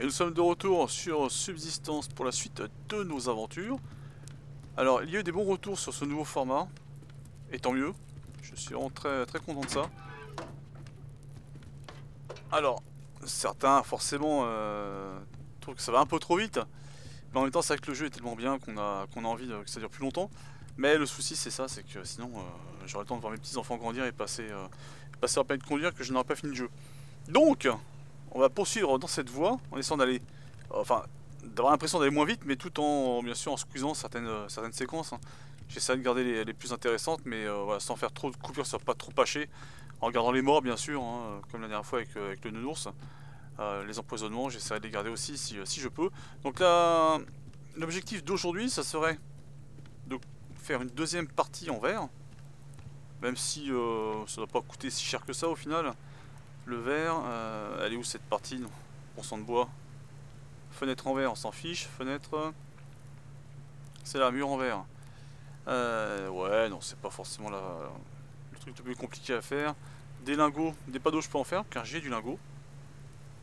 Et nous sommes de retour sur Subsistance pour la suite de nos aventures. Alors, il y a eu des bons retours sur ce nouveau format. Et tant mieux. Je suis vraiment très, très content de ça. Alors, certains, forcément, euh, trouvent que ça va un peu trop vite. Mais en même temps, c'est vrai que le jeu est tellement bien qu'on a, a envie que ça dure plus longtemps. Mais le souci, c'est ça, c'est que sinon, euh, j'aurai le temps de voir mes petits-enfants grandir et passer, euh, passer peine de conduire que je n'aurai pas fini le jeu. Donc, on va poursuivre dans cette voie en essayant d'aller, enfin, d'avoir l'impression d'aller moins vite, mais tout en, bien sûr, en squeezant certaines, euh, séquences. Hein. J'essaie de garder les, plus intéressantes, mais voilà, sans faire trop de coupures, ça pas trop haché. En regardant les morts, bien sûr, hein, comme la dernière fois avec, avec le nounours. Euh, les empoisonnements, j'essaierai de les garder aussi si, je peux. Donc là, l'objectif d'aujourd'hui, ça serait de faire une deuxième partie en verre. Même si euh, ça ne doit pas coûter si cher que ça au final. Le verre, euh, elle est où cette partie Pourcent de bois. Fenêtre en verre, on s'en fiche. Fenêtre, c'est la mur en verre. ouais, non, c'est pas forcément la, le truc le plus compliqué à faire. Des lingots, des panneaux je peux en faire car j'ai du lingot.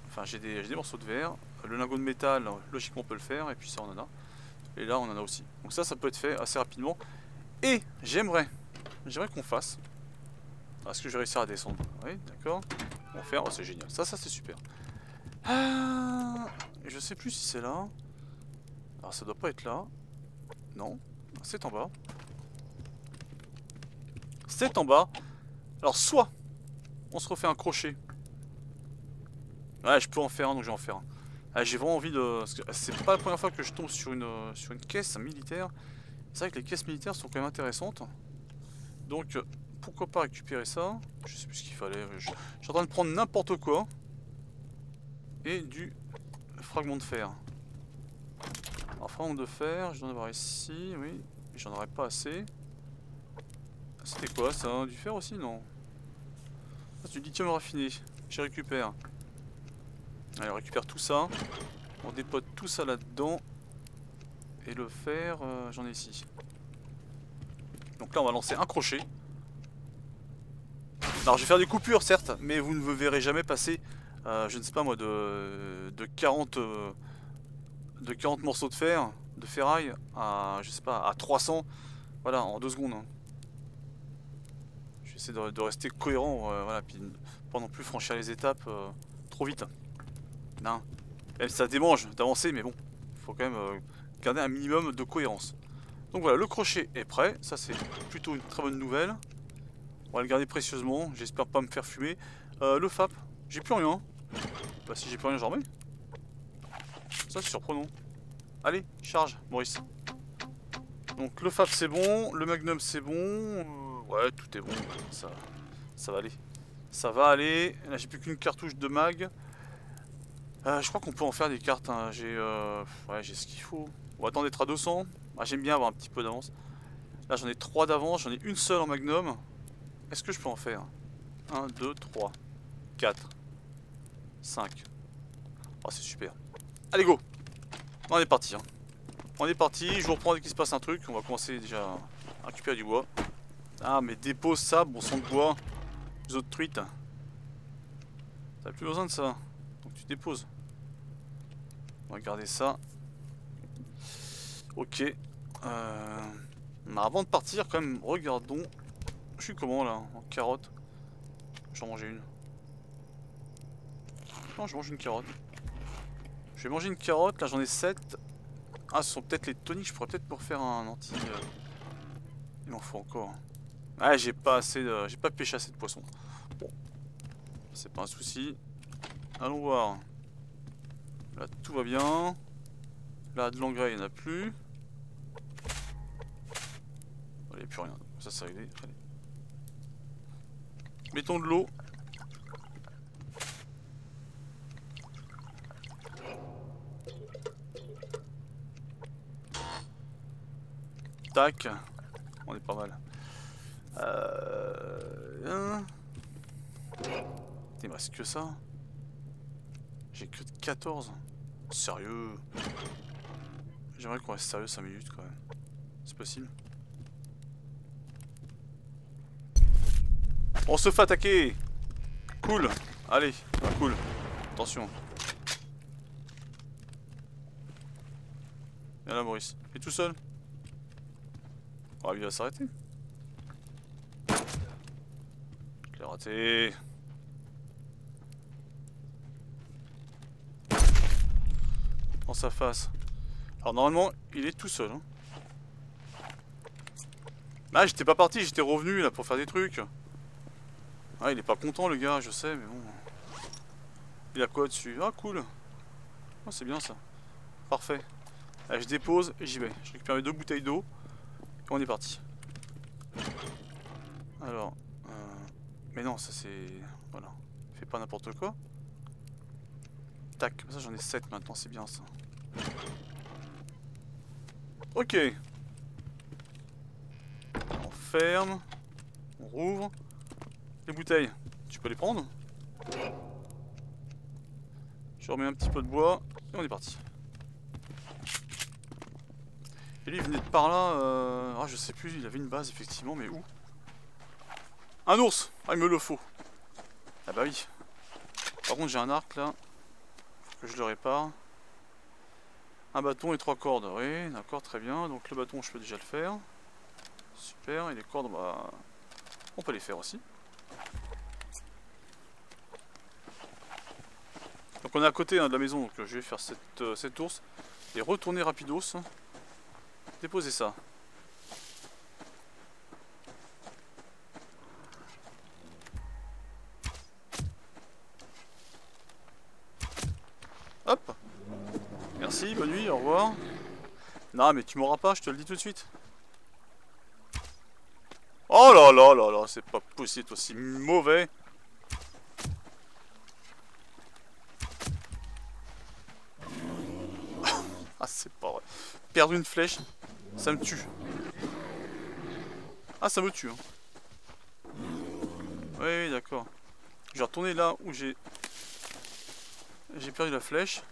Enfin, j'ai des, morceaux de verre. Le lingot de métal, logiquement, on peut le faire. Et puis ça, on en a. Et là, on en a aussi. Donc ça, ça peut être fait assez rapidement. Et j'aimerais, j'aimerais qu'on fasse. Est-ce que je vais réussir à descendre? Oui, d'accord. Va faire. Oh, c'est génial. Ça, ça, c'est super. Ah, je sais plus si c'est là. Alors, ça doit pas être là. Non. C'est en bas. C'est en bas. Alors, soit on se refait un crochet Ouais, je peux en faire un, donc je vais en faire un. Ah, j'ai vraiment envie de... C'est pas la première fois que je tombe sur une, sur une caisse militaire. C'est vrai que les caisses militaires sont quand même intéressantes. Donc, pourquoi pas récupérer ça Je sais plus ce qu'il fallait. Je, suis en train de prendre n'importe quoi. Et du fragment de fer. Alors, fragment de fer, je dois en avoir ici, oui. J'en aurais pas assez. C'était quoi ça? Du fer aussi Non? Ah, du lithium raffiné. J'y récupère. Allez, on récupère tout ça. On dépote tout ça là-dedans. Et le fer, euh, j'en ai ici. Donc là, on va lancer un crochet. Alors, je vais faire des coupures, certes, mais vous ne me verrez jamais passer, euh, je ne sais pas moi, de, de 40... Euh, de 40 morceaux de fer, de ferraille, à, je sais pas, à 300, voilà, en deux secondes. Hein. J'essaie de, de, rester cohérent, voilà, puis pas non plus franchir les étapes trop vite. Non. Même si ça démange d'avancer, mais bon, il faut quand même euh, garder un minimum de cohérence. Donc voilà, le crochet est prêt. Ça, c'est plutôt une très bonne nouvelle. On va le garder précieusement. J'espère pas me faire fumer. Euh, le FAP, j'ai plus rien. Bah, si j'ai plus rien, j'en remets. Ça, c'est surprenant. Allez, charge, Maurice. Donc, le FAP, c'est bon. Le Magnum, c'est bon. Euh, ouais, tout est bon. Ça, ça va aller. Ça va aller. Là, j'ai plus qu'une cartouche de mag. Euh, je crois qu'on peut en faire des cartes. Hein. J'ai euh... ouais, ce qu'il faut. On va attendre d'être à 200. Ah, J'aime bien avoir un petit peu d'avance. Là, j'en ai 3 d'avance. J'en ai une seule en magnum. Est-ce que je peux en faire 1, 2, 3, 4, 5. Oh, c'est super. Allez, go On est parti. Hein. On est parti. Je vous reprends dès qu'il se passe un truc. On va commencer déjà à récupérer du bois. Ah, mais dépose ça, bon sang de bois. Les autres truites. T'as plus besoin de ça. Donc tu déposes. Regardez ça. Ok. Euh... avant de partir, quand même, regardons. Je suis comment là En carotte? J'en mangeais une. Non, je mange une carotte. Je vais manger une carotte, là j'en ai 7. Ah, ce sont peut-être les toniques, je pourrais peut-être pour faire un anti... Euh, il m'en faut encore. Ah, j'ai pas assez de... J'ai pas pêché assez de poissons. Bon. C'est pas un souci. Allons voir. Là, tout va bien. Là, de l'engrais, il n'y en a plus. Il n'y a plus rien. Ça, c'est réglé. Mettons de l'eau. Tac. On est pas mal. Euh... Il me reste que ça. J'ai que 14. Sérieux J'aimerais qu'on reste sérieux 5 minutes quand même. C'est possible On se fait attaquer Cool Allez, cool. Attention. là Maurice. Il est tout seul? Oh, il va s'arrêter. Je l'ai raté. Dans sa face. Alors normalement, il est tout seul. Hein. Ah, j'étais pas parti, j'étais revenu là pour faire des trucs. Ah, il est pas content le gars, je sais, mais bon. Il a quoi dessus? Ah, cool. Oh, c'est bien ça. Parfait. Allez, je dépose et j'y vais. Je récupère mes deux bouteilles d'eau. Et on est parti. Alors. Euh... Mais non, ça c'est... Voilà. Fais pas n'importe quoi. Tac, ça j'en ai 7 maintenant, c'est bien ça. Ok. On ferme. On rouvre. Les bouteilles, tu peux les prendre Je remets un petit peu de bois et on est parti. Et lui il venait de par là, euh... ah je sais plus, il avait une base effectivement, mais où? Un ours Ah il me le faut Ah bah oui Par contre j'ai un arc là, faut que je le répare. Un bâton et trois cordes, oui d'accord très bien, donc le bâton je peux déjà le faire. Super, et les cordes bah... On peut les faire aussi. Donc on est à côté hein, de la maison, donc je vais faire cette, euh, cette ours et retourner rapidos. Déposer ça. Hop Merci, bonne nuit, au revoir. Non mais tu m'auras pas, je te le dis tout de suite. Oh là là là là, c'est pas possible, aussi mauvais. Ah c'est pas vrai. Perdre une flèche, ça me tue. Ah ça me tue. Hein. Oui, oui d'accord. Je vais retourner là où j'ai... J'ai perdu la flèche.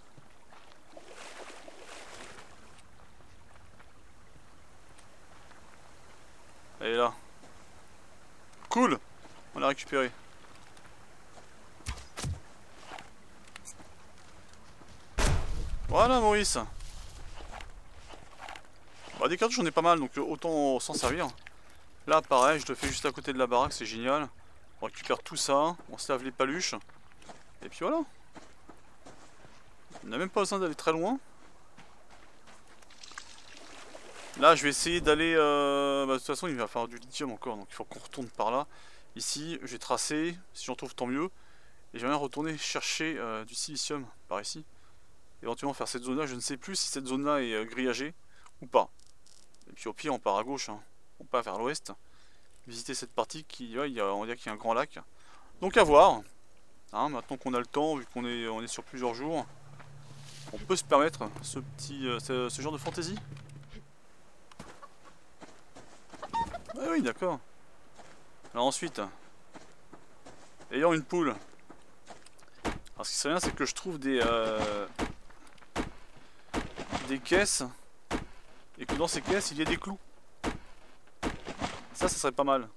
Elle est là. Cool On l'a récupéré. Voilà Maurice bah, Des cartouches j'en ai pas mal donc autant s'en servir. Là pareil je le fais juste à côté de la baraque c'est génial. On récupère tout ça, on se lave les paluches. Et puis voilà. On n'a même pas besoin d'aller très loin. Là, je vais essayer d'aller... Euh, bah, de toute façon, il va falloir du lithium encore, donc il faut qu'on retourne par là. Ici, je vais tracer, si j'en trouve tant mieux. Et j'aimerais retourner chercher euh, du silicium par ici. Éventuellement faire cette zone-là, je ne sais plus si cette zone-là est euh, grillagée ou pas. Et puis au pire, on part à gauche, hein. on part vers l'ouest. Visiter cette partie qui, on dirait qu'il y a un grand lac. Donc à voir. Hein, maintenant qu'on a le temps, vu qu'on est, on est sur plusieurs jours, on peut se permettre ce petit, ce genre de fantaisie? Ah oui, d'accord. Alors ensuite, ayant une poule. Alors ce qui serait bien, c'est que je trouve des euh, des caisses et que dans ces caisses, il y a des clous. Ça, ça serait pas mal.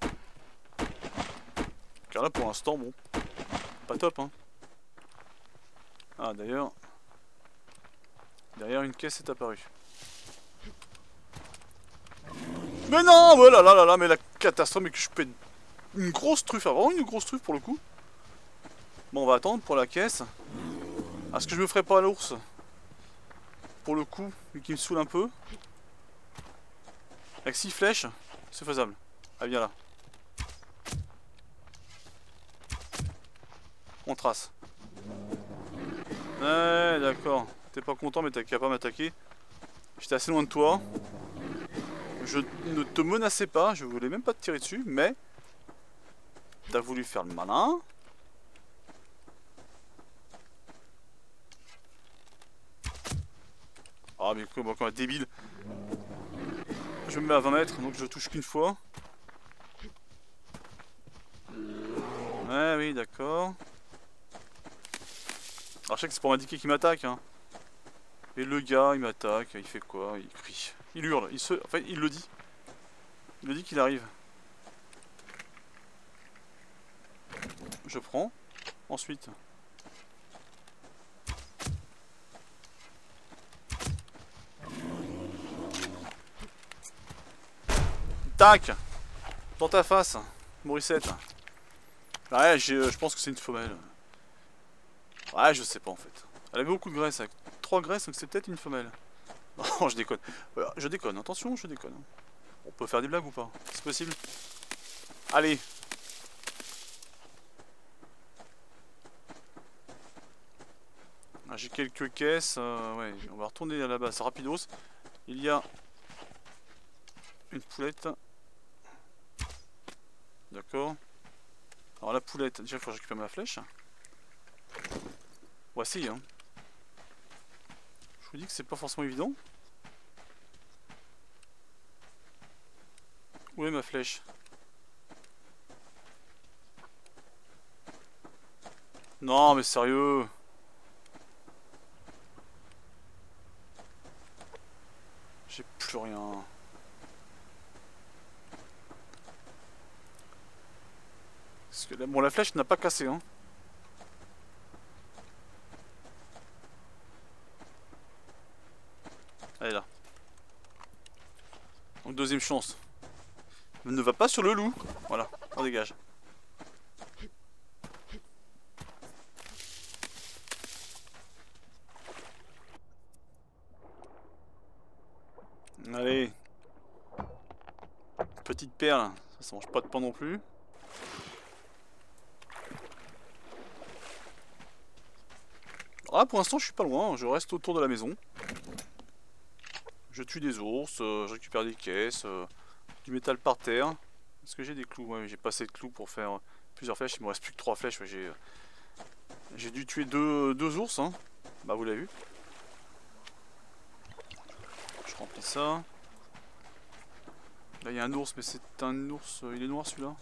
Car là, pour l'instant, bon, pas top, hein. Ah, d'ailleurs, derrière une caisse est apparue. Mais non Voilà, là, là, là, mais la catastrophe, mais que je pète une grosse truffe, vraiment une grosse truffe pour le coup. Bon, on va attendre pour la caisse. Est-ce que je me ferai pas l'ours? Pour le coup, vu qu'il me saoule un peu. Avec 6 flèches, c'est faisable. Ah, viens là. On trace. Ouais, d'accord. T'es pas content, mais t'es capable de m'attaquer. J'étais assez loin de toi. Je ne te menaçais pas, je voulais même pas te tirer dessus, mais... T'as voulu faire le malin. Ah mais encore un débile. Je me mets à 20 mètres, donc je touche qu'une fois. Ouais, oui, d'accord. Alors je sais que c'est pour m'indiquer qu'il m'attaque. Hein. Et le gars, il m'attaque, il fait quoi? Il crie. Il hurle, il se... Enfin, il le dit. Il le dit qu'il arrive. Je prends. Ensuite... Attaque Dans ta face, Morissette. Ouais, je pense que c'est une femelle. Ouais, je sais pas en fait. Elle avait beaucoup de graisse, avec 3 graisses, donc c'est peut-être une femelle. Non, je déconne. Je déconne, attention, je déconne. On peut faire des blagues ou pas? C'est possible? Allez ah, J'ai quelques caisses. Euh, ouais, on va retourner la base rapidos. Il y a une poulette. D'accord. Alors la poulette, déjà il faut que je récupère ma flèche. Voici, hein. Je vous dis que c'est pas forcément évident. Où est ma flèche? Non mais sérieux J'ai plus rien. Parce bon la flèche n'a pas cassé hein. Elle est là. Donc deuxième chance. Ne va pas sur le loup. Voilà, on dégage. Allez. Petite perle. Ça mange pas de pain non plus. Ah, pour l'instant, je suis pas loin. Je reste autour de la maison. Je tue des ours, euh, je récupère des caisses, euh, du métal par terre. Est-ce que j'ai des clous? Ouais, j'ai pas assez de clous pour faire plusieurs flèches. Il me reste plus que trois flèches. j'ai dû tuer deux, ours. Hein. Bah, vous l'avez vu. Je remplis ça. Là, il y a un ours, mais c'est un ours... Il est noir, celui-là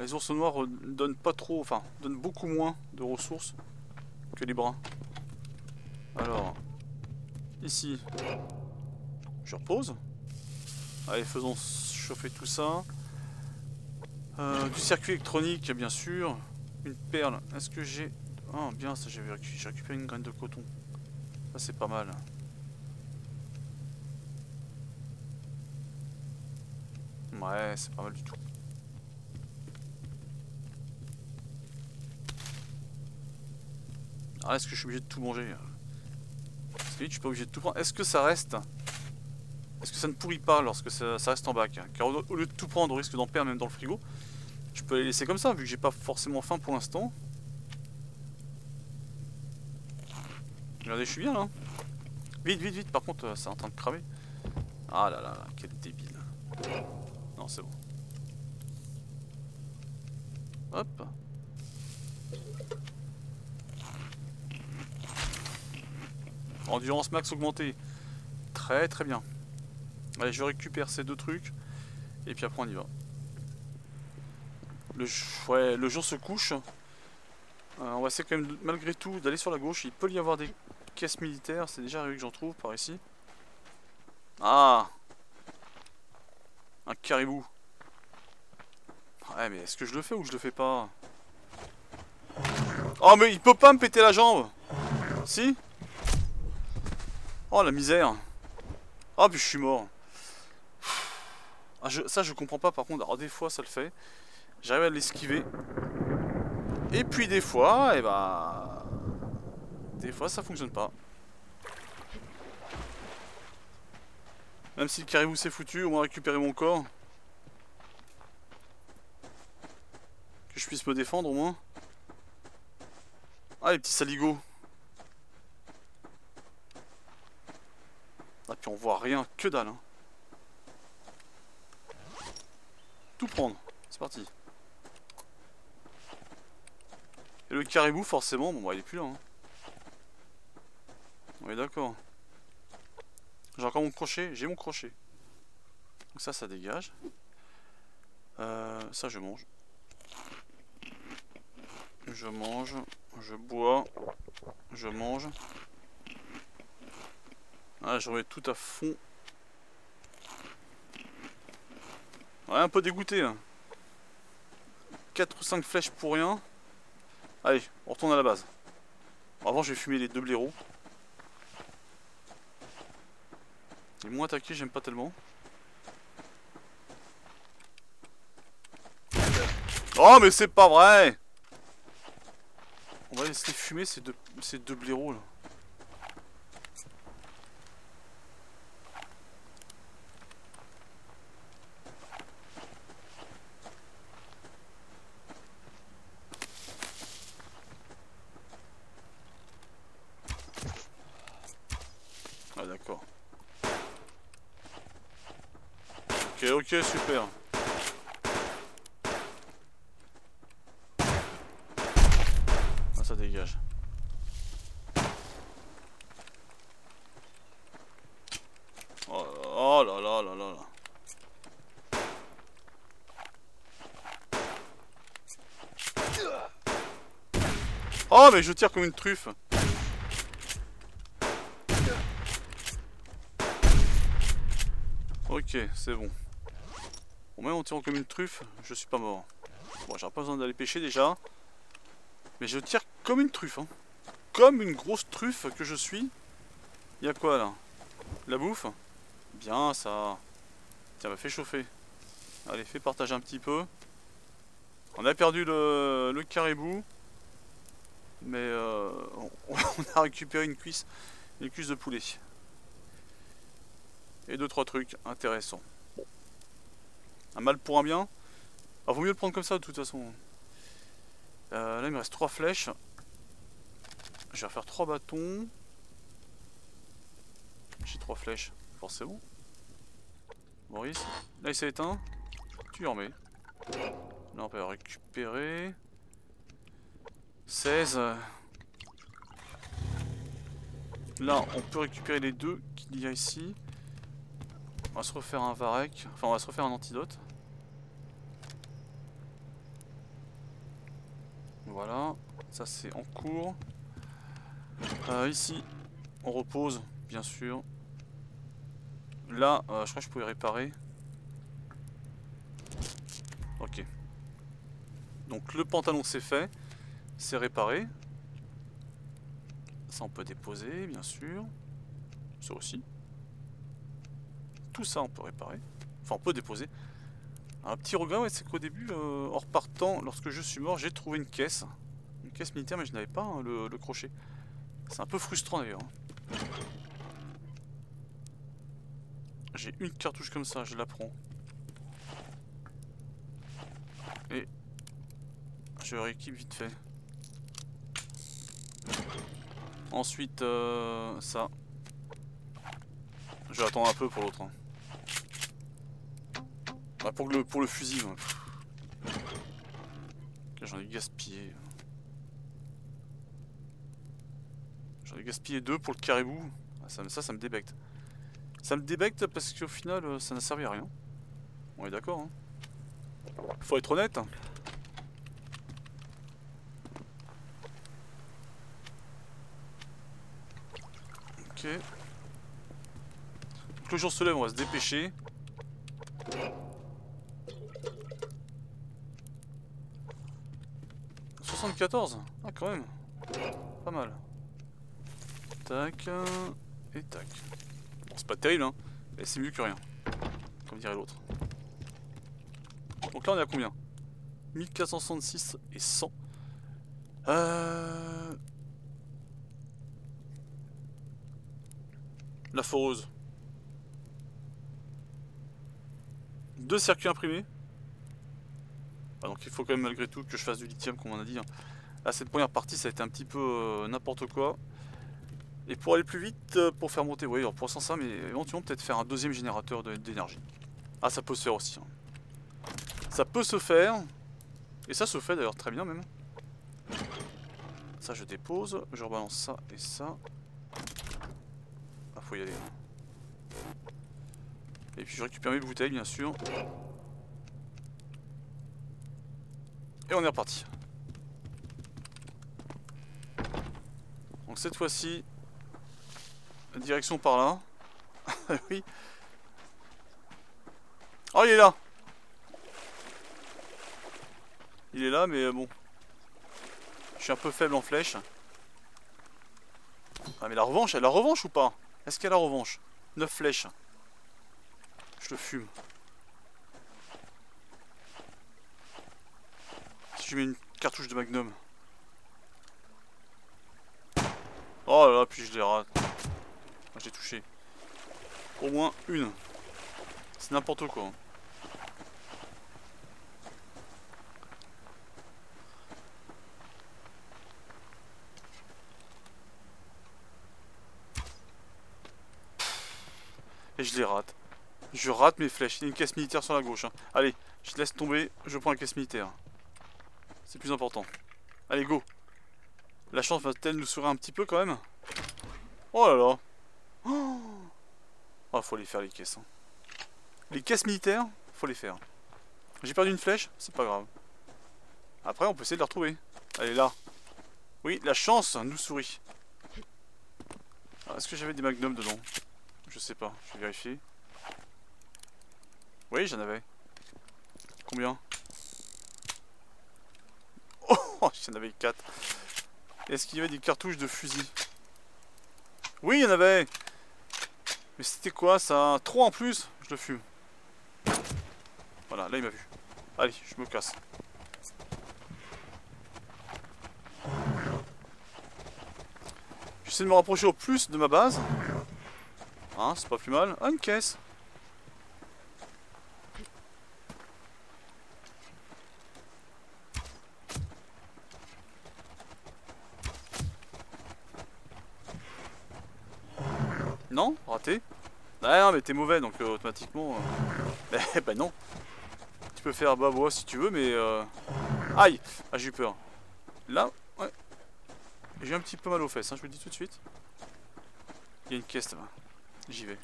Les ours noirs donnent pas trop... Enfin, donnent beaucoup moins de ressources les bruns. Alors, ici, je repose. Allez, faisons chauffer tout ça. Euh, du circuit électronique, bien sûr. Une perle. Est-ce que j'ai... Ah, bien, ça j'ai récupéré une graine de coton. Ça, c'est pas mal. Ouais, c'est pas mal du tout. Ah, est-ce que je suis obligé de tout manger Parce que je suis pas obligé de tout prendre. Est-ce que ça reste Est-ce que ça ne pourrit pas lorsque ça, reste en bac Car au, lieu de tout prendre, au risque d'en perdre même dans le frigo, je peux les laisser comme ça, vu que j'ai pas forcément faim pour l'instant. Regardez, je suis bien là. Vite, vite, vite, par contre, euh, c'est en train de cramer. Ah là là, quel débile. Non, c'est bon. Hop. Endurance max augmentée. Très très bien. Allez, je récupère ces deux trucs. Et puis après on y va. Le, ouais, le jour se couche. Euh, on va essayer quand même malgré tout d'aller sur la gauche. Il peut y avoir des caisses militaires. C'est déjà arrivé que j'en trouve par ici. Ah un caribou. Ouais, mais est-ce que je le fais ou je le fais pas? Oh, mais il peut pas me péter la jambe Si? Oh, la misère Oh, puis je suis mort. Ah, ça, je comprends pas, par contre. Alors, des fois, ça le fait. J'arrive à l'esquiver. Et puis, des fois, et eh bah... Des fois, ça fonctionne pas. Même si le caribou s'est foutu, au moins récupérer mon corps. Que je puisse me défendre au moins. Ah les petits saligots. Ah puis on voit rien, que dalle. Hein. Tout prendre, c'est parti. Et le caribou forcément, bon bah il est plus là. Hein. On est d'accord. J'ai encore mon crochet, j'ai mon crochet. Donc ça, ça dégage. Euh, ça, je mange. Je mange, je bois, je mange. Ah, je remets tout à fond. Ouais, un peu dégoûté. 4 ou 5 flèches pour rien. Allez, on retourne à la base. Avant, je vais fumer les deux blaireaux. Les moins attaqués, j'aime pas tellement. Oh, mais c'est pas vrai On va laisser fumer ces deux, ces deux blaireaux là. Mais je tire comme une truffe Ok, c'est bon. Bon, même en tirant comme une truffe, je suis pas mort. Bon, j'aurais pas besoin d'aller pêcher déjà. Mais je tire comme une truffe. Hein. Comme une grosse truffe que je suis. Y a quoi là? La bouffe? Bien ça. Tiens, bah fais chauffer. Allez, fais partager un petit peu. On a perdu le caribou. Mais euh, on, a récupéré une cuisse, une cuisse de poulet. Et deux trois trucs intéressants. Un mal pour un bien. Ah, vaut mieux le prendre comme ça de toute façon. Euh, là il me reste trois flèches. Je vais refaire trois bâtons. J'ai trois flèches, forcément. Maurice, là il s'est éteint. Tu en mets. Là on peut récupérer. 16. Là, on peut récupérer les deux qu'il y a ici. On va se refaire un varek. Enfin, on va se refaire un antidote. Voilà. Ça, c'est en cours. Euh, ici, on repose, bien sûr. Là, euh, je crois que je pouvais réparer. Ok. Donc, le pantalon, c'est fait. C'est réparé. Ça on peut déposer bien sûr. Ça aussi. Tout ça on peut réparer. Enfin on peut déposer. Un petit regret c'est qu'au début, euh, en repartant, lorsque je suis mort, j'ai trouvé une caisse. Une caisse militaire mais je n'avais pas hein, le, le, crochet. C'est un peu frustrant d'ailleurs. J'ai une cartouche comme ça, je la prends. Et je rééquipe vite fait. Ensuite, euh, ça. Je vais attendre un peu pour l'autre. Hein. Bah, pour, le, fusil. J'en ai gaspillé. J'en ai gaspillé deux pour le caribou. Ah, ça, ça, ça me débecte. Ça me débecte parce qu'au final, euh, ça n'a servi à rien. On est d'accord. Hein. Faut être honnête. Ok. Donc le jour se lève, on va se dépêcher. « 74 Ah quand même Pas mal. Tac. Et tac. Bon c'est pas terrible hein, mais c'est mieux que rien. Comme dirait l'autre. Donc là on est à combien? 1466 et 100. Euh... La foreuse. Deux circuits imprimés. Ah, donc il faut quand même malgré tout que je fasse du lithium comme on a dit. Hein. Là cette première partie ça a été un petit peu euh, n'importe quoi. Et pour aller plus vite, euh, pour faire monter, oui, pour sans ça, mais éventuellement peut-être faire un deuxième générateur d'énergie. Ah ça peut se faire aussi. Hein. Ça peut se faire. Et ça se fait d'ailleurs très bien même. Ça je dépose, je rebalance ça et ça faut y aller. Et puis je récupère mes bouteilles bien sûr. Et on est reparti. Donc cette fois-ci, direction par là. oui. Oh il est là Il est là mais bon. Je suis un peu faible en flèche. Ah mais la revanche, elle la revanche ou pas? Est-ce qu'il y a la revanche? 9 flèches. Je le fume. si je mets une cartouche de magnum Oh là là, puis je les rate. J'ai touché. Au moins une. C'est n'importe quoi. Et je les rate. Je rate mes flèches. Il y a une caisse militaire sur la gauche. Hein. Allez, je laisse tomber. Je prends la caisse militaire. C'est plus important. Allez, go. La chance va-t-elle nous sourire un petit peu quand même? Oh là là. Oh, faut les faire les caisses. Hein. Les caisses militaires, faut les faire. J'ai perdu une flèche, c'est pas grave. Après, on peut essayer de la retrouver. Elle est là. Oui, la chance nous sourit. Ah, est-ce que j'avais des magnums dedans? Je sais pas, je vais vérifier. Oui, j'en avais. Combien? Oh, j'en avais 4. Est-ce qu'il y avait des cartouches de fusil? Oui, il y en avait Mais c'était quoi ça? 3 en plus? Je le fume. Voilà, là il m'a vu. Allez, je me casse. J'essaie de me rapprocher au plus de ma base. Hein, c'est pas plus mal. Ah, une caisse Non? Raté? Ah non mais t'es mauvais donc euh, automatiquement... Euh... Eh bah non Tu peux faire bah si tu veux mais... Euh... Aïe Ah j'ai eu peur. Là, ouais. J'ai un petit peu mal aux fesses, hein, je vous le dis tout de suite. Il y a une caisse là-bas. J'y vais.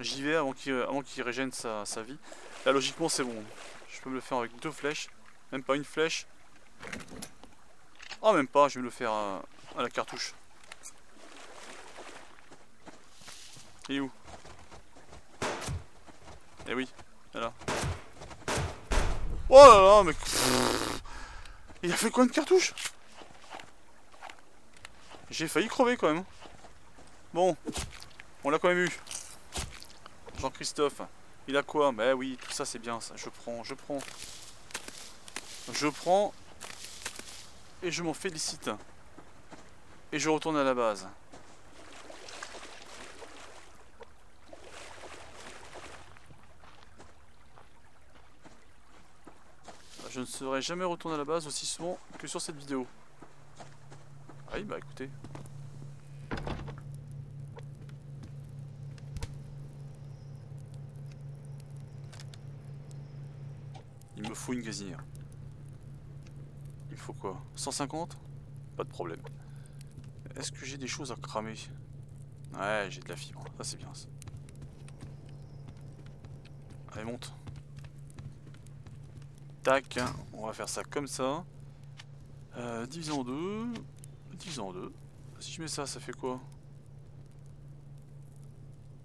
J'y vais avant qu'il qu régène sa, vie. Là, logiquement, c'est bon. Je peux me le faire avec deux flèches. Même pas une flèche. Oh, même pas. Je vais me le faire à, la cartouche. Il est où? Eh oui, là. Oh là là, mais... Il a fait quoi une cartouche? J'ai failli crever quand même. Bon, on l'a quand même eu. Jean-Christophe, il a quoi? Bah oui, tout ça c'est bien ça. Je prends, je prends. Je prends. Et je m'en félicite. Et je retourne à la base. Je ne serai jamais retourné à la base aussi souvent que sur cette vidéo. Ah oui, bah écoutez. Il me faut une gazinière. Il faut quoi? 150 Pas de problème. Est-ce que j'ai des choses à cramer? Ouais, j'ai de la fibre. Ça, c'est bien, ça. Allez, monte. Tac, on va faire ça comme ça. Euh, divisé en deux. Divisé en deux. Si je mets ça, ça fait quoi?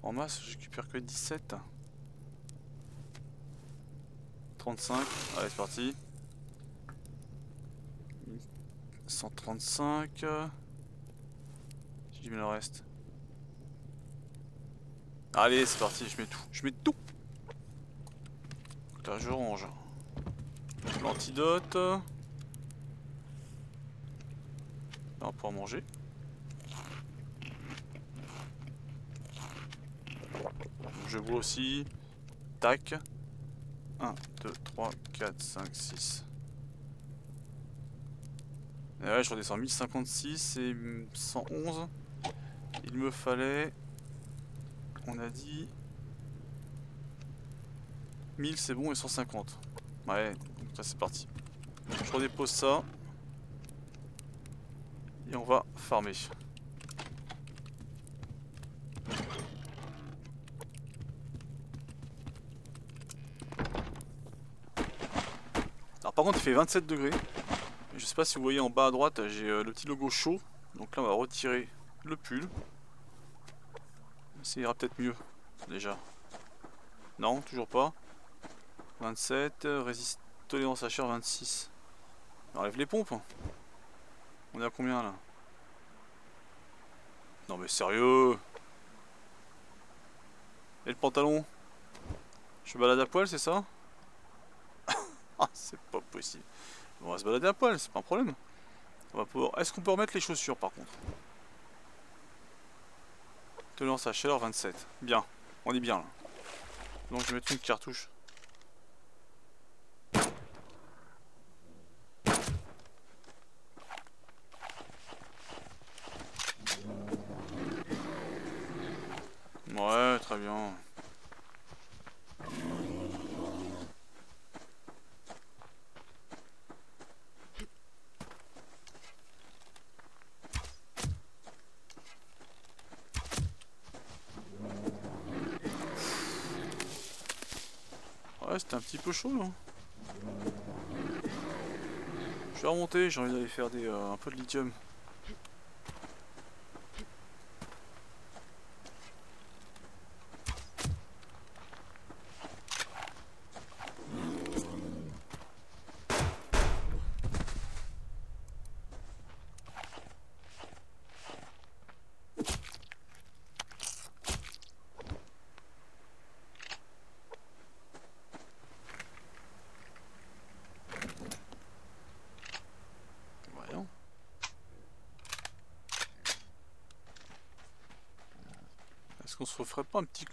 En masse, je récupère que 17. 135. Allez, c'est parti. 135. J'ai mis le reste. Allez, c'est parti, je mets tout. Je mets tout. Là, je range. L'antidote. Là, on pourra manger. Je bois aussi. Tac. 1, 2, 3, 4, 5, 6. Et ouais, je redescends 1056 et 111. Il me fallait... On a dit... 1000 c'est bon et 150. Ouais, donc ça c'est parti. Je redépose ça. Et on va farmer. Par contre il fait 27 degrés. Je sais pas si vous voyez en bas à droite, j'ai euh, le petit logo chaud. Donc là on va retirer le pull. Ça ira peut-être mieux déjà. Non, toujours pas. 27, euh, résiste tolérance à chair 26. On enlève les pompes. On est à combien là? Non mais sérieux? Et le pantalon? Je balade à poil c'est ça? c'est pas possible. On va se balader à poil, c'est pas un problème. Pouvoir... Est-ce qu'on peut remettre les chaussures par contre? Tolérance à chaleur 27. Bien, on est bien là. Donc je vais mettre une cartouche. Ouais, très bien. Ouais, c'était un petit peu chaud là. Je vais remonter, j'ai envie d'aller faire des, euh, un peu de lithium. Voyons. Est-ce qu'on se referait pas un petit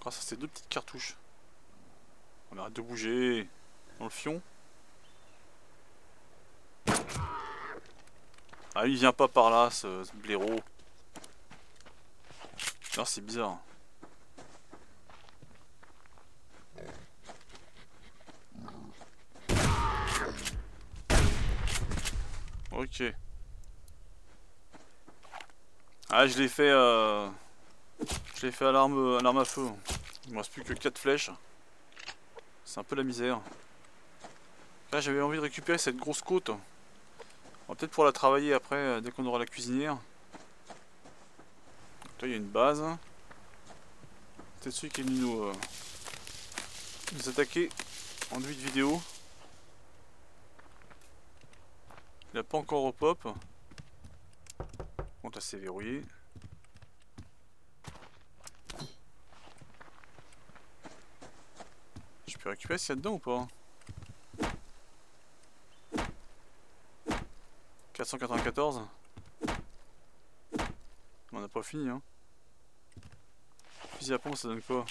Grâce à ces deux petites cartouches. On arrête de bouger dans le fion. Ah il vient pas par là ce, blaireau. Ah c'est bizarre. Ok. Ah je l'ai fait euh... Je l'ai fait à l'arme à l'arme à feu. Il me reste plus que 4 flèches. C'est un peu la misère. Là j'avais envie de récupérer cette grosse côte. On va peut-être pouvoir la travailler après euh, dès qu'on aura la cuisinière. Là il y a une base. Peut-être celui qui est venu nous, euh, nous attaquer en début de vidéo. Il n'a pas encore repop. Bon, là c'est verrouillé. Peux récupérer ce qu'il y a dedans ou pas 494 On n'a pas fini hein. Fusil à pompe ça donne quoi?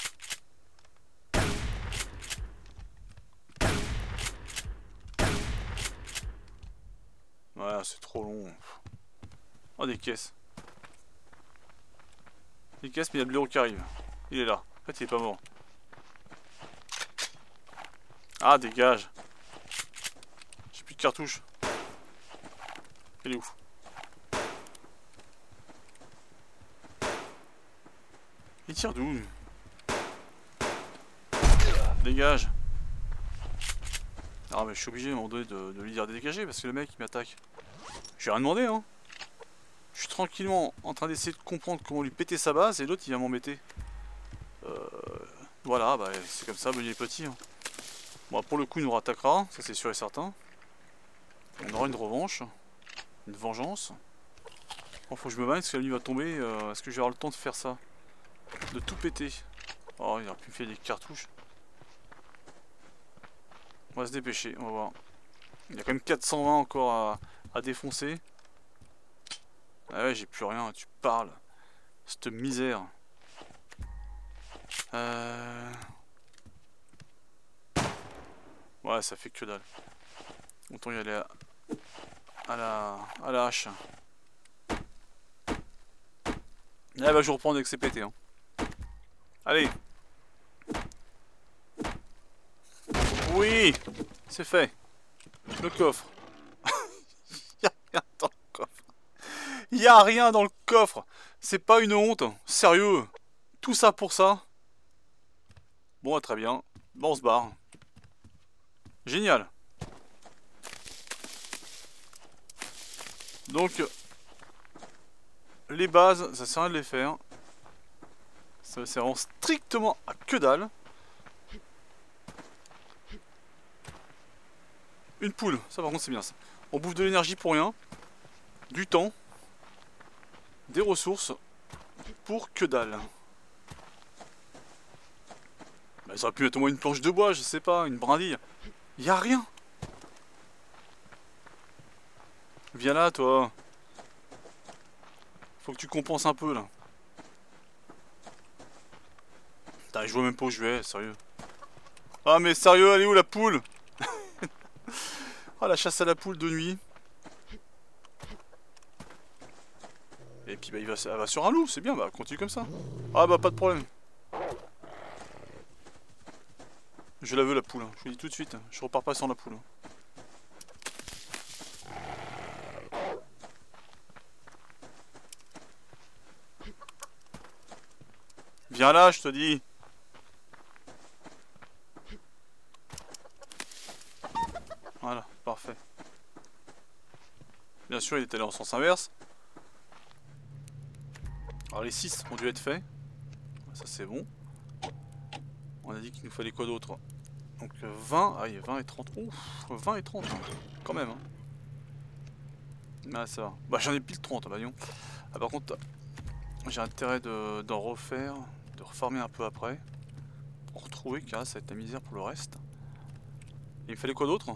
Ouais c'est trop long. Oh des caisses. Des caisses mais il y a le bureau qui arrive. Il est là. En fait il est pas mort. Ah dégage. J'ai plus de cartouches. Il est où? Il tire d'où Dégage Ah mais je suis obligé à un moment donné de, lui dire de dégager parce que le mec il m'attaque. J'ai rien demandé hein Je suis tranquillement en train d'essayer de comprendre comment lui péter sa base et l'autre il vient m'embêter. Euh, voilà, bah c'est comme ça, il est petit. Hein. Bon pour le coup il nous rattaquera, ça c'est sûr et certain. On aura une revanche. Une vengeance. Bon, faut que je me baigne parce que la nuit va tomber. Euh, Est-ce que avoir le temps de faire ça? De tout péter. Oh, il aurait pu me faire des cartouches. On va se dépêcher, on va voir. Il y a quand même 420 encore à, à défoncer. Ah ouais, j'ai plus rien, tu parles. Cette misère. Euh... Ouais, ça fait que dalle. Autant y aller à, la, à la hache. Ah bah je reprends dès que c'est. Hein. Allez. Oui, c'est fait. Le coffre. Il a rien dans le coffre. Il a rien dans le coffre. C'est pas une honte. Sérieux. Tout ça pour ça. Bon, très bien. Bon, on se barre. Génial. Donc, les bases, ça sert à rien de les faire. Ça sert strictement à que dalle. Une poule, ça par contre c'est bien ça. On bouffe de l'énergie pour rien, du temps, des ressources pour que dalle. Bah, ça aurait pu être au moins une planche de bois, je sais pas, une brindille. Y a rien. Viens là, toi. Faut que tu compenses un peu, là. Putain, je vois même pas où je vais, sérieux. Ah, mais sérieux, elle est où la poule? Oh, la chasse à la poule de nuit. Et puis, bah, il va, elle va sur un loup, c'est bien, bah, continue comme ça. Ah, bah, pas de problème. Je la veux la poule, hein. je vous dis tout de suite, hein. je repars pas sans la poule. Hein. Viens là, je te dis. Voilà, parfait. Bien sûr, il est allé en sens inverse. Alors les 6 ont dû être faits. Ça c'est bon. On a dit qu'il nous fallait quoi d'autre? Donc 20, ah il y a 20 et 30. Ouf, 20 et 30, hein. quand même. Hein. Ah ça va. Bah j'en ai pile 30, bah non. Ah par contre, j'ai intérêt d'en refaire, de reformer un peu après. Pour retrouver, car ça va être la misère pour le reste. il me fallait quoi d'autre?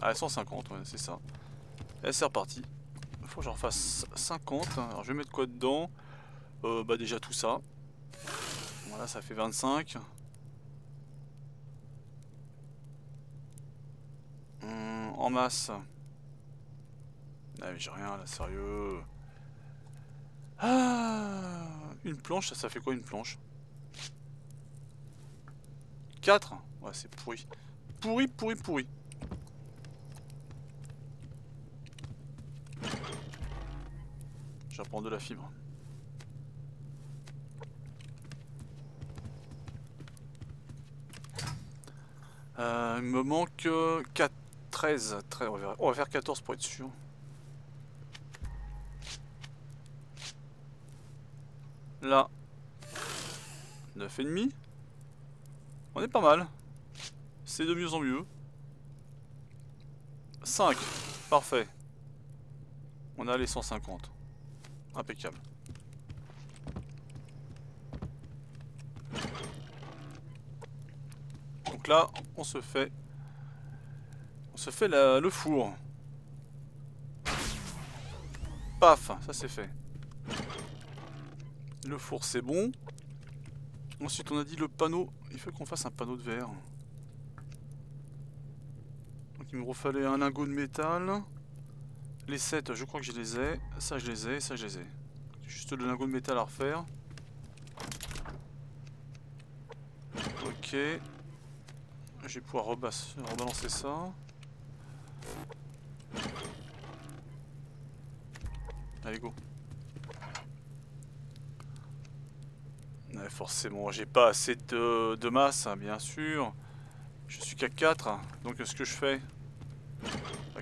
Ah 150, ouais, c'est ça. Et c'est reparti. Il faut que j'en refasse 50. Alors je vais mettre quoi dedans? Euh, Bah déjà tout ça. Voilà, ça fait 25. Hum, en masse. Ah, mais j'ai rien là, sérieux. Ah Une planche, ça, ça fait quoi une planche? 4 Ouais, c'est pourri. Pourri, pourri, pourri. Prendre de la fibre. Euh, il me manque 4, 13, 13 on, va faire 14 pour être sûr. Là, 9,5. On est pas mal. C'est de mieux en mieux. 5. Parfait. On a les 150. Impeccable. Donc là, on se fait... On se fait le four. Paf, ça c'est fait. Le four c'est bon. Ensuite on a dit le panneau, il faut qu'on fasse un panneau de verre. Donc il me refallait un lingot de métal. Les 7 je crois que je les ai. Ça je les ai, ça je les ai. Juste le lingot de métal à refaire. Ok. Je vais pouvoir rebalancer ça. Allez go. forcément, j'ai pas assez de, masse, hein, bien sûr. Je suis qu'à 4, donc ce que je fais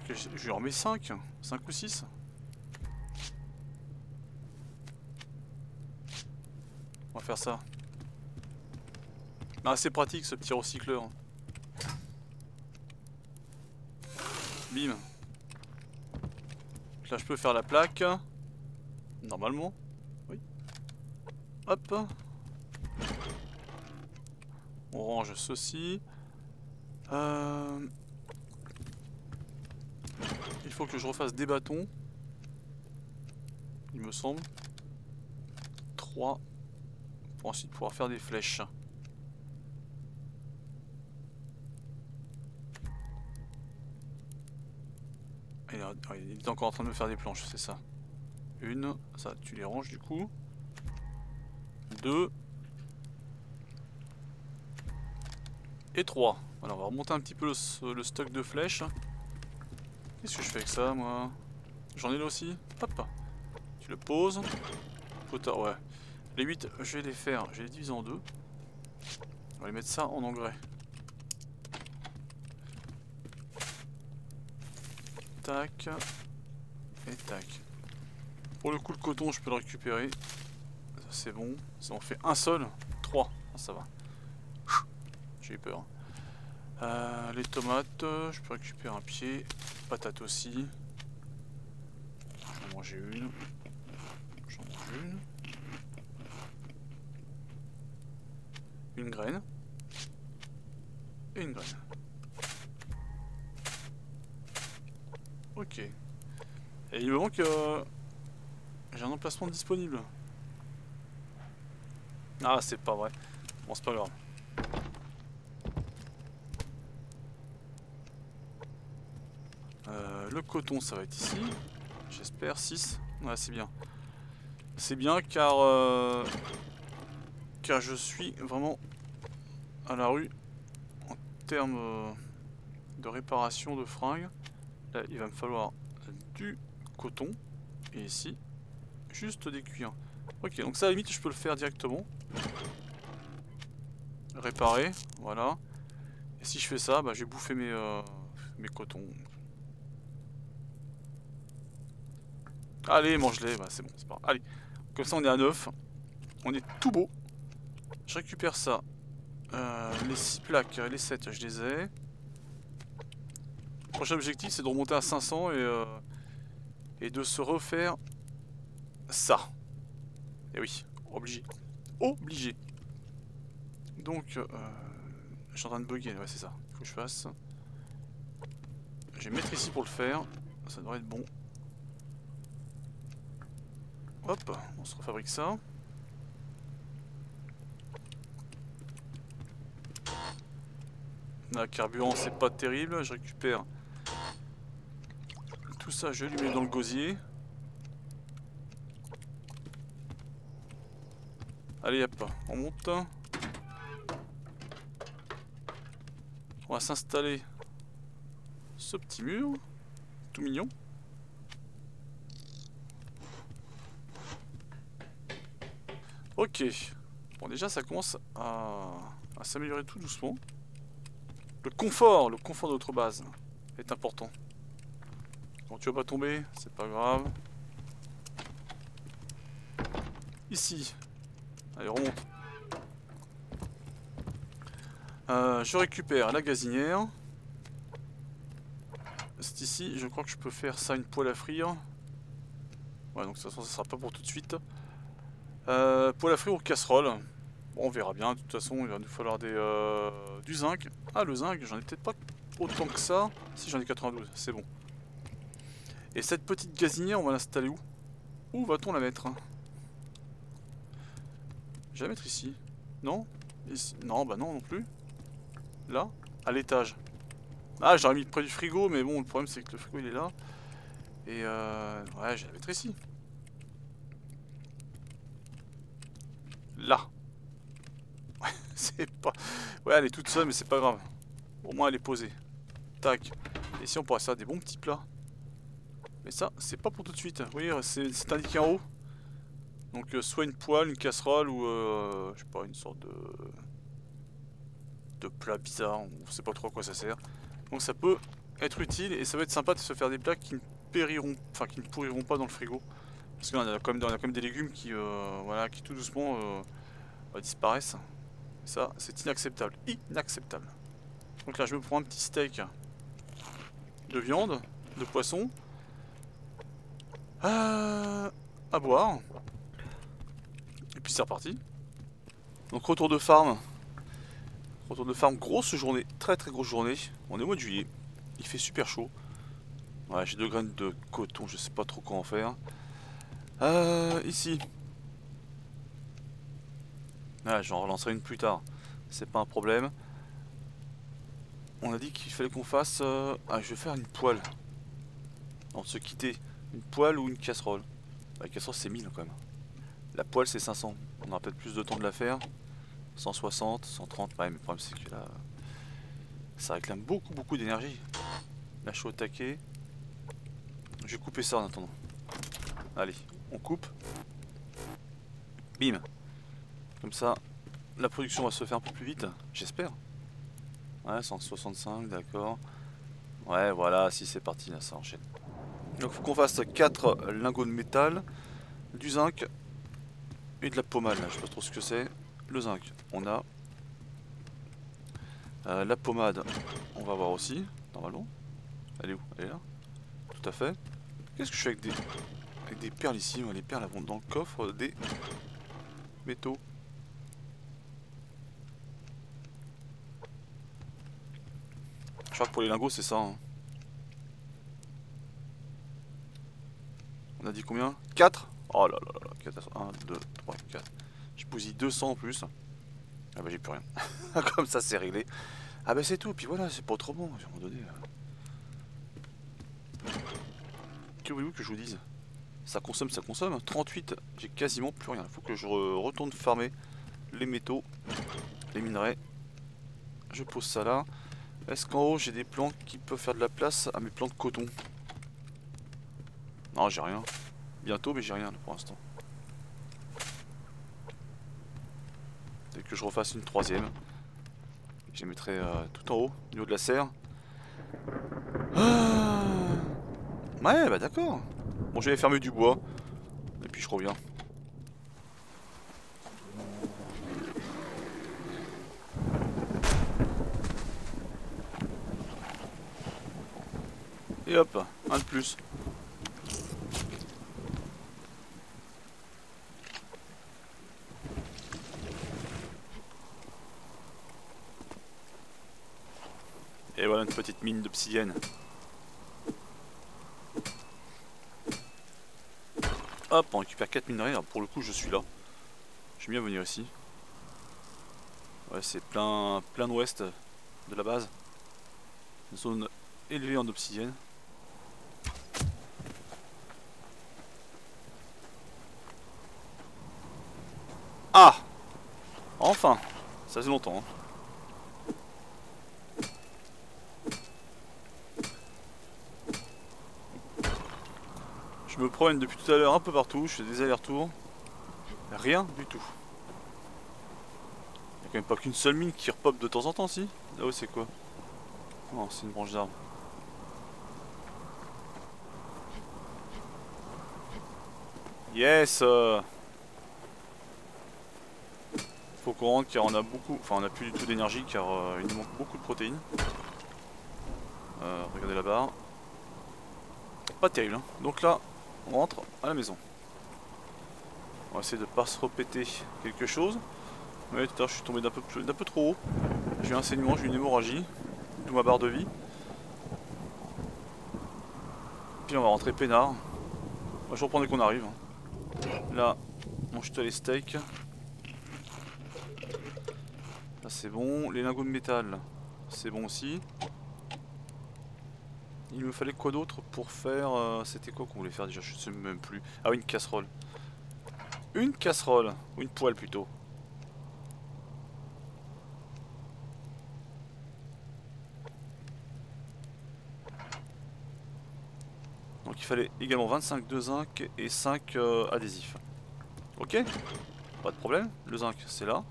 Je lui remets 5, 5 ou 6. On va faire ça. Ah, c'est pratique ce petit recycleur. Bim. Là je peux faire la plaque. Normalement. Oui. Hop. On range ceci. Euh, il faut que je refasse des bâtons. Il me semble. 3. Pour ensuite pouvoir faire des flèches. Est encore en train de me faire des planches, c'est ça. Une, ça tu les ranges du coup. Deux. Et 3. Alors on va remonter un petit peu le, stock de flèches. Qu'est-ce que je fais avec ça moi? J'en ai là aussi Hop Tu le poses. ouais. Les 8, je vais les faire, je vais les diviser en deux. On va les mettre ça en engrais. Tac. Et tac. Pour le coup, le coton, je peux le récupérer. C'est bon. Ça en fait un seul. 3. Ah, ça va j'ai peur. Euh, les tomates, je peux récupérer un pied. Patate aussi. J'en mange une. J'en mange une. Une graine. Et une graine. Ok. Et il me manque... Euh, j'ai un emplacement disponible. Ah, c'est pas vrai. Bon, c'est pas grave. Euh, le coton, ça va être ici. J'espère. 6. Ouais, c'est bien. C'est bien car... Euh, car je suis vraiment à la rue en termes euh, de réparation de fringues. Là, il va me falloir du coton. Et ici, juste des cuirs. Ok, donc ça à limite, je peux le faire directement. Réparer, voilà. Et si je fais ça, bah, j'ai bouffé mes, euh, mes cotons. Allez, mange-les, bah, c'est bon, c'est pas. Allez, comme ça on est à 9. On est tout beau. Je récupère ça. Euh, les 6 plaques, les 7, je les ai. prochain objectif, c'est de remonter à 500 et, euh, et de se refaire ça. Et oui, obligé. Obligé. Donc, euh, je suis en train de bugger, ouais c'est ça. Faut que je fasse. Je vais mettre ici pour le faire. Ça devrait être bon. Hop, on se refabrique ça. La carburant c'est pas terrible, je récupère tout ça, je lui mets dans le gosier. Allez hop, on monte. On va s'installer ce petit mur, tout mignon. Ok. Bon déjà ça commence à, à s'améliorer tout doucement. Le confort, le confort de notre base est important. Bon tu vas pas tomber, c'est pas grave. Ici. Allez remonte. Euh, je récupère la gazinière. C'est ici, je crois que je peux faire ça une poêle à frire. Ouais, donc de toute façon, ça sera pas pour tout de suite. Euh, poêle à frire ou casserole. Bon, on verra bien. De toute façon, il va nous falloir euh, du zinc. Ah, le zinc, j'en ai peut-être pas autant que ça. Si, j'en ai 92, c'est bon. Et cette petite gazinière, on va l'installer où? Où va-t-on la mettre? Je vais la mettre ici. Non? Non, bah non non plus. Là? À l'étage. Ah, j'aurais mis près du frigo, mais bon, le problème c'est que le frigo il est là. Et euh... Ouais, je vais la mettre ici. Là. Ouais, c'est pas... Ouais, elle est toute seule, mais c'est pas grave. Au moins, elle est posée. Tac. Et si on pourrait faire des bons petits plats. Mais ça, c'est pas pour tout de suite. Vous voyez, c'est indiqué en haut. Donc, euh, soit une poêle, une casserole, ou... Euh, je sais pas, une sorte de de plats bizarres, on sait pas trop à quoi ça sert. Donc ça peut être utile et ça va être sympa de se faire des plats qui ne périront, enfin qui ne pourriront pas dans le frigo. Parce qu'on a a quand même des légumes qui, euh, voilà, qui tout doucement euh, disparaissent. Ça, c'est inacceptable. Inacceptable. Donc là, je me prends un petit steak de viande, de poisson. Euh, à boire. Et puis c'est reparti. Donc retour de farm. Retour de farm, grosse journée, très très grosse journée. On est au mois de juillet, il fait super chaud. Ouais, j'ai deux graines de coton, je sais pas trop quoi en faire. Euh, ici. Ah, j'en relancerai une plus tard, c'est pas un problème. On a dit qu'il fallait qu'on fasse... Euh, ah, je vais faire une poêle. On se quitter. Une poêle ou une casserole? La casserole c'est 1000 quand même. La poêle c'est 500. On aura peut-être plus de temps de la faire. 160, 130, ouais mais le problème c'est que là ça réclame beaucoup beaucoup d'énergie. Là je au taquet. Je vais couper ça en attendant. Allez, on coupe. Bim. Comme ça, la production va se faire un peu plus vite, j'espère. Ouais, 165, d'accord. Ouais, voilà, si c'est parti, là ça enchaîne. Donc faut qu'on fasse 4 lingots de métal, du zinc et de la pommade. Je sais pas trop ce que c'est. Le zinc, on a. Euh, la pommade, on va voir aussi, normalement. Elle est où? Elle est là. Tout à fait. Qu'est-ce que je fais avec des, avec des perles ici Les perles elles vont dans le coffre des métaux. Je crois que pour les lingots c'est ça. Hein. On a dit combien? 4 Oh là là là, 4, 1, 2, 3, 4. Je bousille 200 en plus. Ah bah j'ai plus rien. Comme ça c'est réglé. Ah bah c'est tout, puis voilà, c'est pas trop bon, à un moment donné. Euh. Que voulez-vous que je vous dise? Ça consomme, ça consomme. 38, j'ai quasiment plus rien. Il faut que je retourne farmer les métaux, les minerais. Je pose ça là. Est-ce qu'en haut j'ai des plantes qui peuvent faire de la place à mes plants de coton? Non, j'ai rien. Bientôt, mais j'ai rien pour l'instant. Dès que je refasse une troisième, je mettrai euh, tout en haut, au niveau de la serre. Ah ouais, bah d'accord. Bon, je vais fermer du bois. Et puis je reviens. Et hop, un de plus. Et voilà une petite mine d'obsidienne. Hop, on récupère 4 minerais. pour le coup, je suis là. Vais bien venir ici. Ouais, c'est plein, plein ouest de la base. Une zone élevée en obsidienne. Ah Enfin Ça fait longtemps. Hein. Je me promène depuis tout à l'heure un peu partout, je fais des allers-retours. Rien du tout. Il a quand même pas qu'une seule mine qui repop de temps en temps, si? Là-haut, c'est quoi? Non, c'est une branche d'arbre. Yes euh. Faut qu'on rentre car on a beaucoup, enfin on a plus du tout d'énergie car euh, il nous manque beaucoup de protéines. Euh, regardez la barre. Pas terrible. Hein. Donc là, on rentre à la maison. On va essayer de pas se repéter quelque chose. Mais tout à l'heure je suis tombé d'un peu, trop haut. J'ai eu un saignement, j'ai eu une hémorragie. D'où ma barre de vie. Puis on va rentrer peinard. je reprends dès qu'on arrive. Hein. Là, on jette les steaks c'est bon. Les lingots de métal, c'est bon aussi. Il me fallait quoi d'autre pour faire... Euh, c'était quoi qu'on voulait faire déjà? Je ne sais même plus. Ah oui, une casserole. Une casserole. Ou une poêle plutôt. Donc il fallait également 25 de zinc et 5 euh, adhésifs. Ok? Pas de problème. Le zinc c'est là.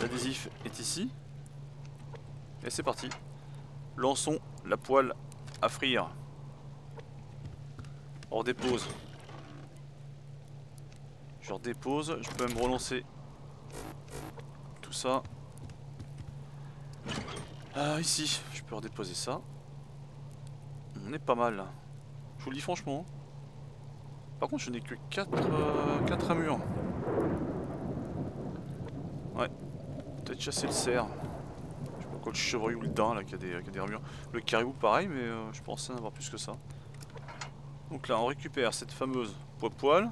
L'adhésif est ici. Et c'est parti. Lançons la poêle à frire. On redépose. Je redépose. Je peux même relancer tout ça. Ah, ici, je peux redéposer ça. On est pas mal. Je vous le dis franchement. Par contre, je n'ai que 4, 4 amures. Ouais, peut-être chasser le cerf. Le chevreuil ou le daim là qui a des, qui armures. Le caribou pareil, mais euh, je pensais en avoir plus que ça. Donc là, on récupère cette fameuse poêle poêle.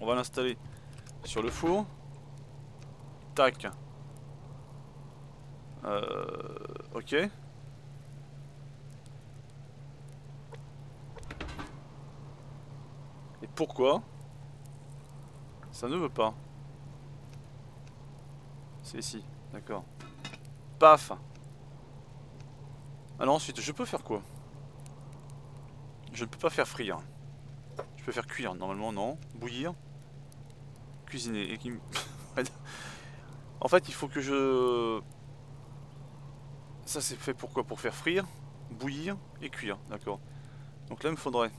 On va l'installer sur le four. Tac. Euh, ok. Et pourquoi? Ça ne veut pas. C'est ici, d'accord. Paf Alors ensuite, je peux faire quoi? Je ne peux pas faire frire. Je peux faire cuire, normalement non. Bouillir. Cuisiner. en fait, il faut que je... Ça c'est fait pour quoi? Pour faire frire, bouillir et cuire, d'accord. Donc là, il me faudrait...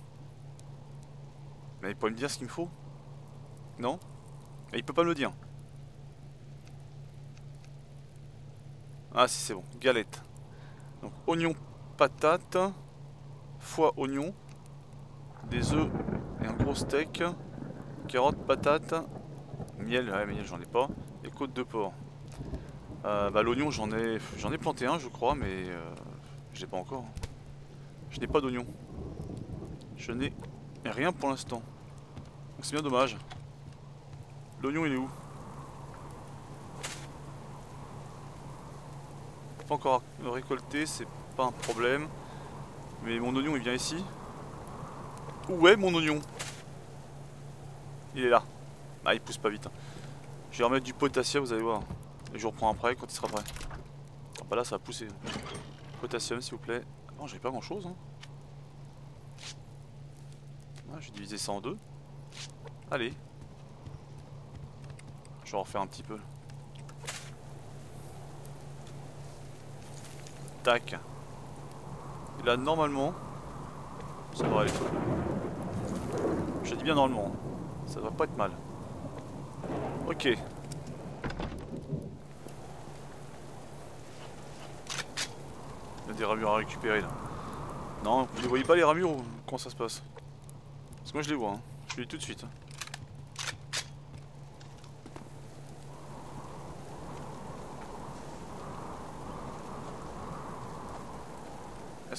Mais il peut me dire ce qu'il me faut? Non? Mais il peut pas me le dire. Ah si c'est bon, galette. Donc oignon, patate, foie, oignon, des œufs et un gros steak, carottes, patates, miel, ouais miel j'en ai pas, et côte de porc. Euh, bah l'oignon j'en ai j'en ai planté un je crois mais euh, je l'ai pas encore. Je n'ai pas d'oignon. Je n'ai rien pour l'instant. C'est bien dommage. L'oignon il est où? Pas encore récolté, c'est pas un problème. Mais mon oignon il vient ici. Où est mon oignon? Il est là. Ah il pousse pas vite. Hein. Je vais remettre du potassium, vous allez voir. Et je reprends après quand il sera prêt. Ah bah là ça va pousser. Potassium s'il vous plaît. Oh j'ai pas grand chose hein. Ah, je vais diviser ça en deux. Allez. Je vais en refaire un petit peu. Tac. Et là normalement, ça devrait aller. Je dis bien normalement. Ça devrait pas être mal. Ok. Il y a des ramures à récupérer là. Non, vous ne voyez pas les ramures ou comment ça se passe? Parce que moi je les vois, hein. je les dis tout de suite. Hein.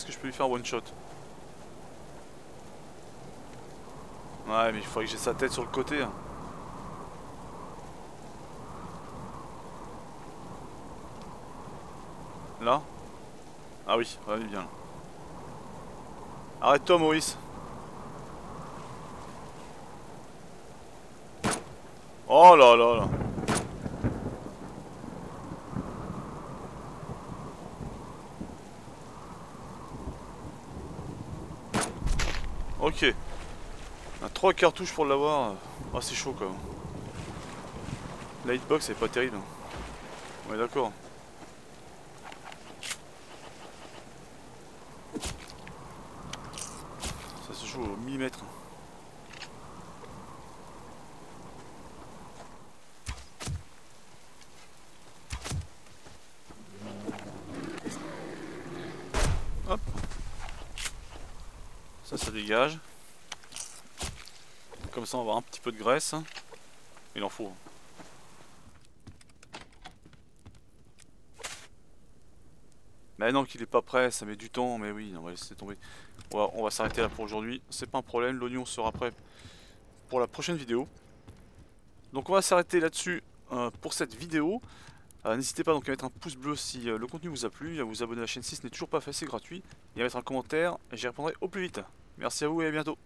Est-ce que je peux lui faire one shot Ouais mais il faudrait que j'ai sa tête sur le côté. Hein. Là Ah oui, on est bien. Arrête-toi Maurice. Oh là là là. Ok. A 3 cartouches pour l'avoir. Ah c'est chaud quand même. La hitbox est pas terrible. Ouais d'accord. au millimètre. Hop. Comme ça, on va avoir un petit peu de graisse. Il en faut. Mais non, qu'il est pas prêt, ça met du temps. Mais oui, on va laisser tomber. On va, s'arrêter là pour aujourd'hui. C'est pas un problème, l'oignon sera prêt pour la prochaine vidéo. Donc on va s'arrêter là-dessus euh, pour cette vidéo. Euh, n'hésitez pas donc à mettre un pouce bleu si euh, le contenu vous a plu, à vous abonner à la chaîne si ce n'est toujours pas fait, c'est gratuit. Et à mettre un commentaire, j'y répondrai au plus vite. Merci à vous et à bientôt.